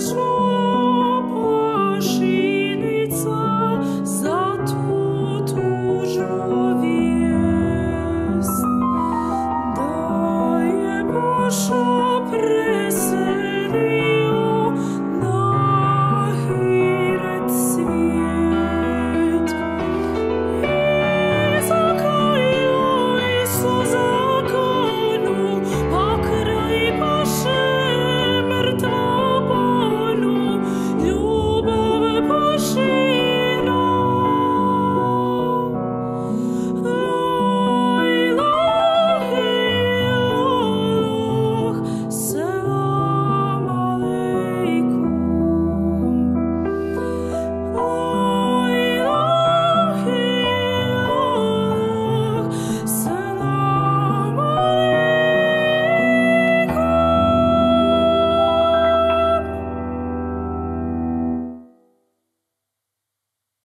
Christmas. so